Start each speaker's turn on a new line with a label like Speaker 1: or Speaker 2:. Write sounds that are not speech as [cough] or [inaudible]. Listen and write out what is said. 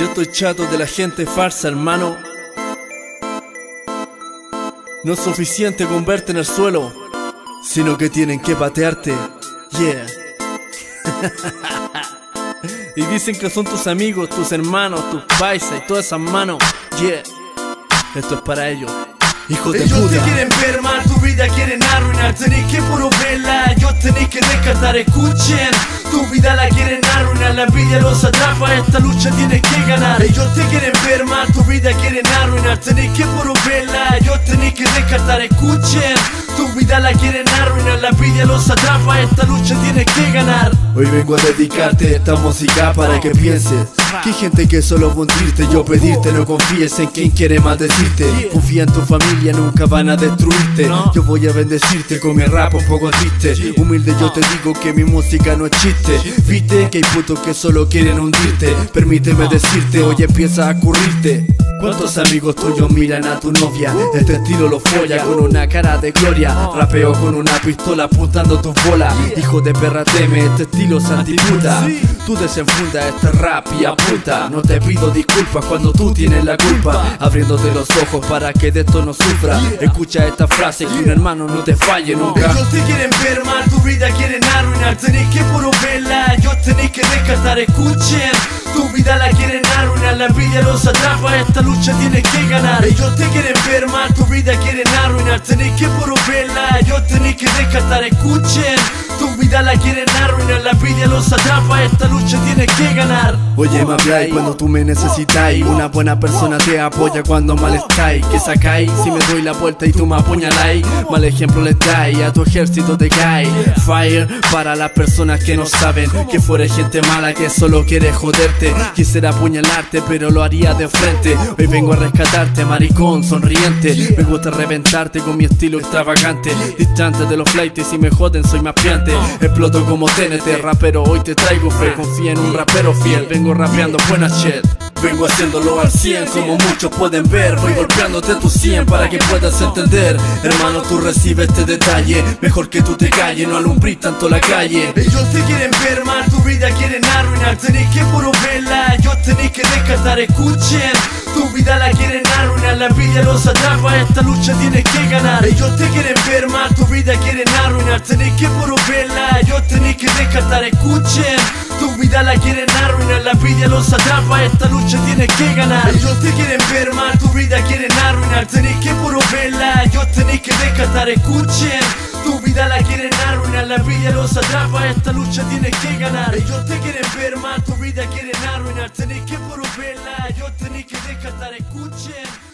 Speaker 1: Yo estoy chato de la gente farsa, hermano. No es suficiente con verte en el suelo, sino que tienen que patearte. Yeah. [laughs] y dicen que son tus amigos, tus hermanos, tus paisas y todas esas manos. Yeah. Esto es para ellos. Hijo de
Speaker 2: Ellos
Speaker 1: puta.
Speaker 2: te quieren ver mal, tu vida quieren arruinar Tenés que puro verla, ellos tenés que descartar Escuchen, tu vida la quieren La envidia los atrapa, esta lucha tienes que ganar. Ellos te quieren ver mal, tu vida quieren arruinar. Tenés que puro verla, ellos tenés que descartar. Escuchen, tu vida la quieren arruinar. La envidia los atrapa, esta lucha tienes que ganar.
Speaker 1: Hoy vengo a dedicarte esta música para que pienses Que gente que solo hundirte, yo pedirte No confíes en quien quiere maldecirte. Confía en tu familia, nunca van a destruirte. Yo voy a bendecirte con mi rap un poco triste. Humilde yo te digo que mi música no es chiste Viste que hay putos que solo quieren hundirte. Permíteme decirte, hoy empieza a ocurrirte ¿Cuántos amigos tuyos miran a tu novia? Este estilo lo folla con una cara de gloria. Rapeo con una pistola apuntando tus bolas. Hijo de perra teme, este estilo es antiputa Tú desenfunda este rap y apunta. No te pido disculpas cuando tú tienes la culpa. Abriéndote los ojos para que de esto no sufra. Escucha esta frase que un hermano no te falle nunca.
Speaker 2: Ellos te quieren ver mal, tu vida quieren arruinar. Tenés que puro verla, ellos tenés que descartar. Escuchen, La envidia los atrapa, esta lucha tienes que ganar. Ellos te quieren ver mal, tu vida quieren arruinar. Tenés que puro verla, ellos tenés que descartar. Escuchen, tu vida la quieren arruinar La envidia los atrapa, esta lucha tienes que ganar.
Speaker 1: Oye, habláis cuando tú me necesitáis. Una buena persona te apoya cuando mal estáis. Que sacáis si me doy la vuelta y tú me apuñaláis. Mal ejemplo le dais, a tu ejército te cae Fire para las personas que no saben Que fuera gente mala que solo quiere joderte. Quisiera apuñalarte pero lo haría de frente. Hoy vengo a rescatarte, maricón, sonriente. Me gusta reventarte con mi estilo extravagante. Distante de los flights y si me joden soy más piante Exploto como TNT, rapero, hoy te traigo fe. Confía en un rapero fiel, vengo rapeando buena shit. Vengo haciéndolo al 100 como muchos pueden ver. Voy golpeándote tu 100 para que puedas entender. Hermano tú recibes este detalle. Mejor que tú te calles, no alumbrís tanto la calle.
Speaker 2: Ellos te quieren ver mal, tu vida quieren arruinar. Tenés que puro verla, ellos tenés que descartar. Escuchen, tu vida la quieren arruinar. La envidia los atrapa, esta lucha tienes que ganar. Ellos te quieren ver mal, tu vida quieren arruinar Que puro verla, ellos que descartar Escuchen, tu vida la quieren arruinar La envidia los atrapa, esta lucha tienes que ganar. Ellos te quieren ver mal, tu vida quieren arruinar. Tenés que puro verla, ellos tenés que descartar Escuchen, tu vida la quieren arruinar, la envidia los atrapa, esta lucha tienes que ganar. Ellos te quieren ver mal, tu vida quieren arruinar, tenés que puro verla, ellos tenés que descartar, escuchen,